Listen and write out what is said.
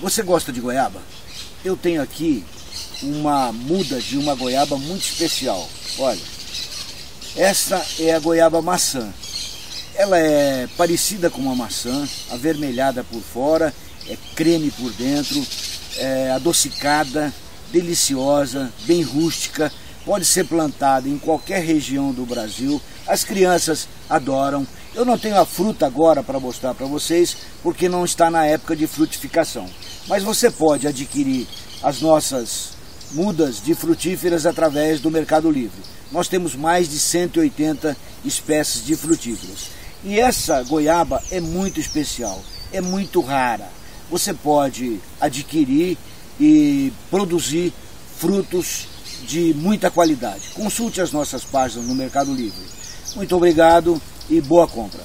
Você gosta de goiaba? Eu tenho aqui uma muda de uma goiaba muito especial. Olha, essa é a goiaba maçã. Ela é parecida com uma maçã, avermelhada por fora, é creme por dentro, é adocicada, deliciosa, bem rústica, pode ser plantada em qualquer região do Brasil. As crianças adoram. Eu não tenho a fruta agora para mostrar para vocês, porque não está na época de frutificação. Mas você pode adquirir as nossas mudas de frutíferas através do Mercado Livre. Nós temos mais de 180 espécies de frutíferas. E essa goiaba é muito especial, é muito rara. Você pode adquirir e produzir frutos de muita qualidade. Consulte as nossas páginas no Mercado Livre. Muito obrigado e boa compra.